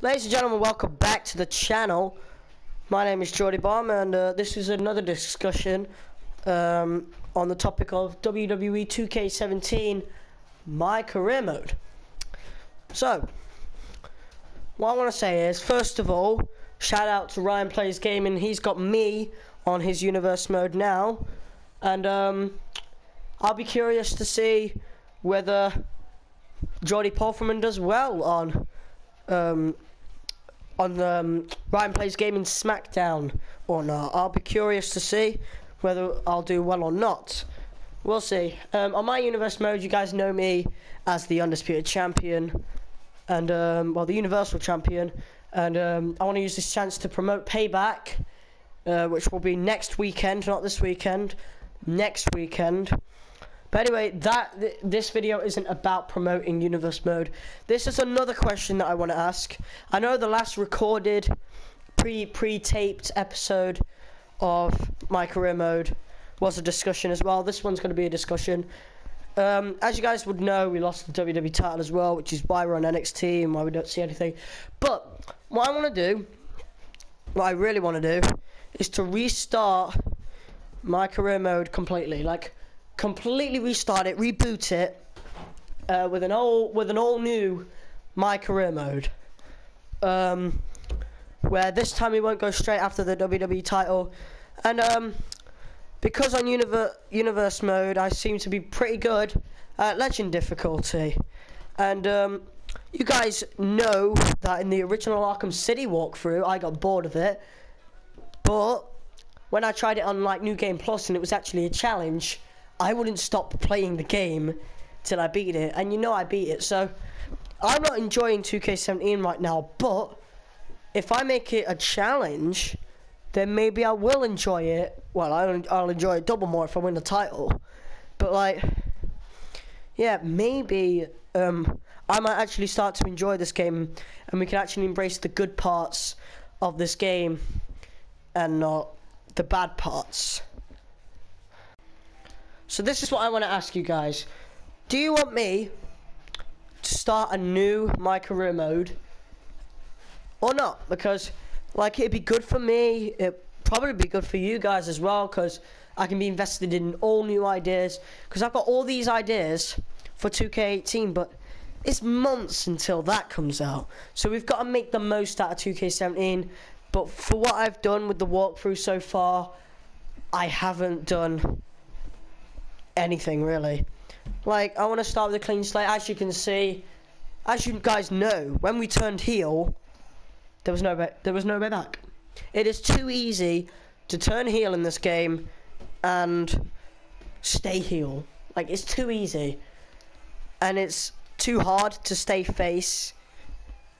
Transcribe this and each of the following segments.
Ladies and gentlemen, welcome back to the channel. My name is Jordie Bomb, and uh, this is another discussion um, on the topic of WWE 2K17 My Career Mode. So, what I want to say is, first of all, shout out to Ryan Plays Gaming. He's got me on his universe mode now, and um, I'll be curious to see whether Jordy Pofferman does well on um, on um, Ryan Plays Gaming SmackDown or not. I'll be curious to see whether I'll do well or not. We'll see. Um, on my universe mode, you guys know me as the undisputed champion, and um, well, the universal champion. And um, I want to use this chance to promote Payback, uh, which will be next weekend, not this weekend. Next weekend. But anyway, that th this video isn't about promoting Universe Mode. This is another question that I want to ask. I know the last recorded, pre pre taped episode of my career mode was a discussion as well. This one's going to be a discussion. Um, as you guys would know, we lost the WWE title as well, which is why we're on NXT and why we don't see anything. But what I want to do, what I really want to do, is to restart my career mode completely. Like completely restart it, reboot it uh, with an all with an all new my career mode. Um, where this time we won't go straight after the WWE title, and um, because on universe universe mode I seem to be pretty good at legend difficulty, and um, you guys know that in the original Arkham City walkthrough I got bored of it, but when I tried it on like New Game Plus and it was actually a challenge, I wouldn't stop playing the game till I beat it, and you know I beat it. So I'm not enjoying 2K17 right now, but if I make it a challenge, then maybe I will enjoy it. Well, I'll, I'll enjoy it double more if I win the title. But like, yeah, maybe um, I might actually start to enjoy this game, and we can actually embrace the good parts of this game, and not the bad parts. So this is what I want to ask you guys. Do you want me to start a new my career mode or not? Because like it'd be good for me. It probably be good for you guys as well because I can be invested in all new ideas. Because I've got all these ideas for 2K18, but it's months until that comes out. So we've got to make the most out of 2K17. But for what I've done with the walkthrough so far, I haven't done anything really. Like, I want to start with a clean slate. As you can see, as you guys know, when we turned heel, there was no way, there was no way back. It is too easy to turn heel in this game and stay heel. Like, it's too easy. And it's too hard to stay face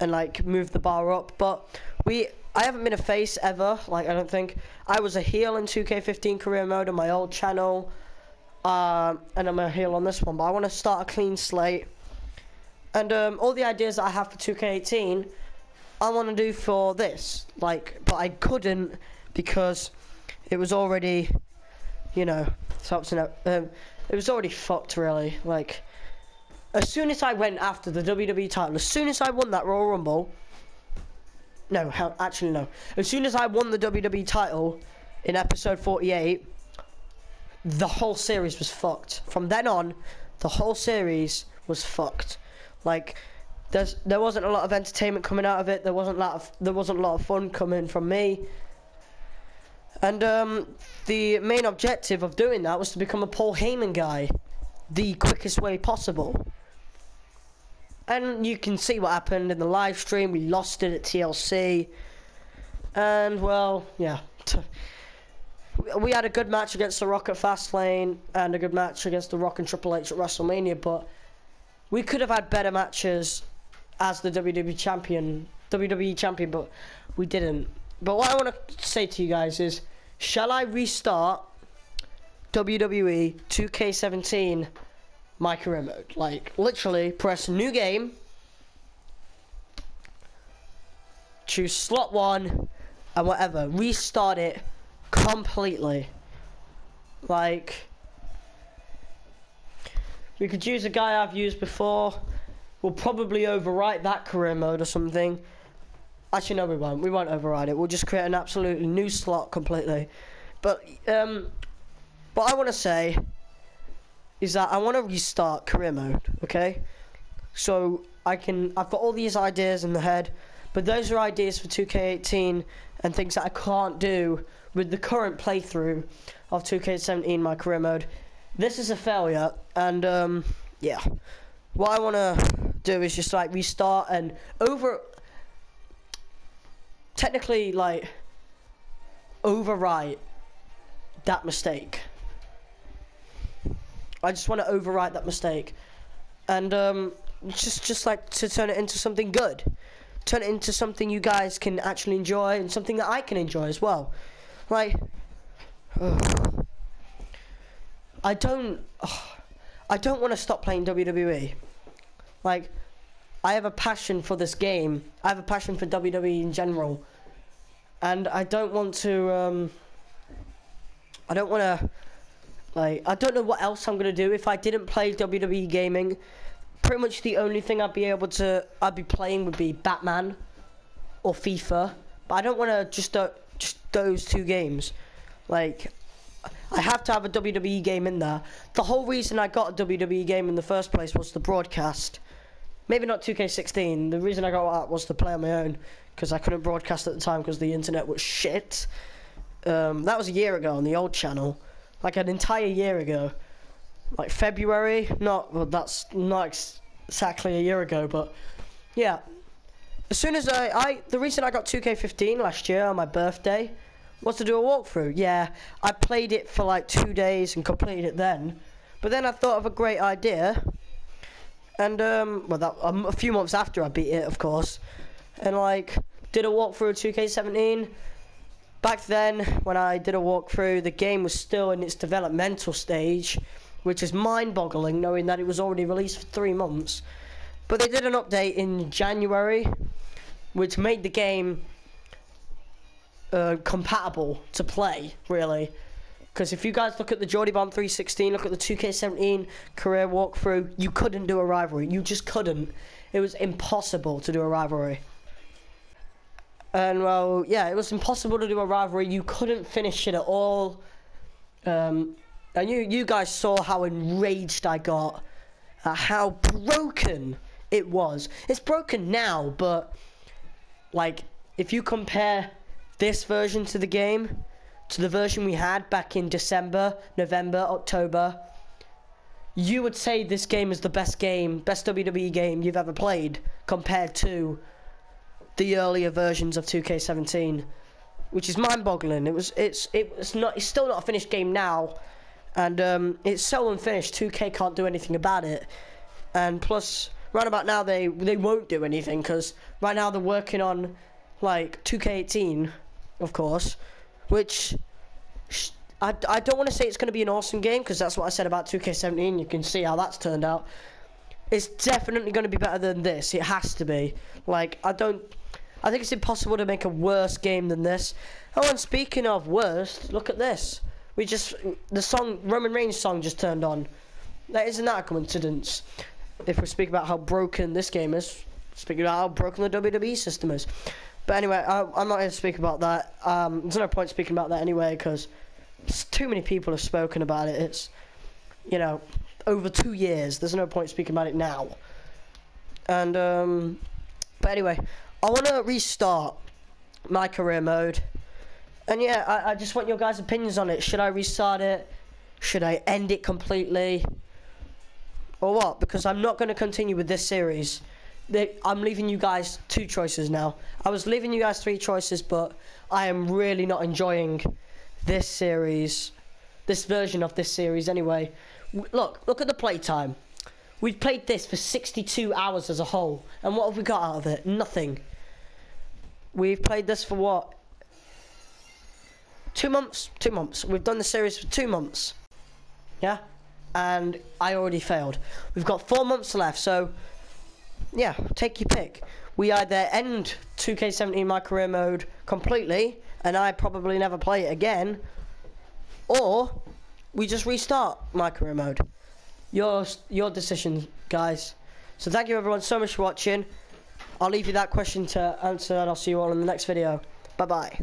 and, like, move the bar up. But we... I haven't been a face ever, like, I don't think. I was a heel in 2K15 career mode on my old channel. Um, and I'm gonna heel on this one, but I want to start a clean slate. And um, all the ideas that I have for 2K18, I want to do for this. Like, but I couldn't because it was already, you know, um, it was already fucked really. Like, as soon as I went after the WWE title, as soon as I won that Royal Rumble, no, actually no. As soon as I won the WWE title in episode 48, the whole series was fucked. From then on, the whole series was fucked. Like, there's there wasn't a lot of entertainment coming out of it. There wasn't a lot of there wasn't a lot of fun coming from me. And um, the main objective of doing that was to become a Paul Heyman guy, the quickest way possible. And you can see what happened in the live stream. We lost it at TLC, and well, yeah we had a good match against The Rock at Fastlane and a good match against The Rock and Triple H at WrestleMania, but we could have had better matches as the WWE champion, WWE champion, but we didn't. But what I want to say to you guys is, shall I restart WWE 2K17 my career mode? Like, literally, press new game, choose slot one, and whatever, restart it completely. Like, we could use a guy I've used before. We'll probably overwrite that career mode or something. Actually, no, we won't. We won't override it. We'll just create an absolutely new slot completely. But um, what I want to say is that I want to restart career mode. Okay, so I can. I've got all these ideas in the head, but those are ideas for 2K18 and things that I can't do with the current playthrough of 2K17 my career mode. This is a failure, and um, yeah, what I want to do is just like restart and over technically like overwrite that mistake. I just want to overwrite that mistake, and um, just just like to turn it into something good, turn it into something you guys can actually enjoy and something that I can enjoy as well. Like, I don't, I don't want to stop playing WWE. Like, I have a passion for this game. I have a passion for WWE in general, and I don't want to. Um, I don't want to. Like, I don't know what else I'm gonna do if I didn't play WWE gaming. Pretty much the only thing I'd be able to, I'd be playing would be Batman or FIFA. But I don't want to just uh, just those two games. Like, I have to have a WWE game in there. The whole reason I got a WWE game in the first place was the broadcast. Maybe not 2K16. The reason I got that was to play on my own because I couldn't broadcast at the time because the internet was shit. Um, that was a year ago on the old channel, like an entire year ago, like February. Not well, that's not ex exactly a year ago, but yeah. As soon as I, I, the reason I got 2K15 last year on my birthday was to do a walkthrough. Yeah, I played it for like two days and completed it then. But then I thought of a great idea. And, um, well, that, um, a few months after I beat it, of course. And, like, did a walkthrough of 2K17. Back then, when I did a walkthrough, the game was still in its developmental stage, which is mind-boggling, knowing that it was already released for three months. But they did an update in January, which made the game uh, compatible to play, really. Because if you guys look at the Jordie Bomb 316, look at the 2K17 career walkthrough, you couldn't do a rivalry. You just couldn't. It was impossible to do a rivalry. And well, yeah, it was impossible to do a rivalry. You couldn't finish it at all. Um, and you, you guys saw how enraged I got at how broken it was. It's broken now, but like if you compare this version to the game to the version we had back in December, November, October, you would say this game is the best game, best WWE game you've ever played compared to the earlier versions of 2K17, which is mind-boggling. It was, it's, it's not, it's still not a finished game now, and um, it's so unfinished. 2K can't do anything about it, and plus, right about now they they won't do anything because right now they're working on like 2K18, of course, which I, I don't want to say it's going to be an awesome game because that's what I said about 2K17. You can see how that's turned out. It's definitely going to be better than this. It has to be. Like I don't. I think it's impossible to make a worse game than this. Oh, and speaking of worst, look at this. We just the song Roman Reigns song just turned on. That isn't that a coincidence? If we speak about how broken this game is, speaking about how broken the WWE system is. But anyway, I, am not here to speak about that. Um, there's no point speaking about that anyway because too many people have spoken about it. It's, you know, over two years. There's no point speaking about it now. And, um, but anyway, I want to restart my career mode. And yeah, I, I just want your guys' opinions on it. Should I restart it? Should I end it completely? Or what? Because I'm not going to continue with this series. I'm leaving you guys two choices now. I was leaving you guys three choices, but I am really not enjoying this series, this version of this series anyway. Look, look at the playtime. We've played this for 62 hours as a whole, and what have we got out of it? Nothing. We've played this for what? Two months? Two months. We've done the series for two months. Yeah? And I already failed. We've got four months left, so yeah, take your pick. We either end 2K17 my career mode completely, and I probably never play it again, or we just restart my career mode. Your your decision, guys. So thank you everyone so much for watching. I'll leave you that question to answer and I'll see you all in the next video. Bye bye.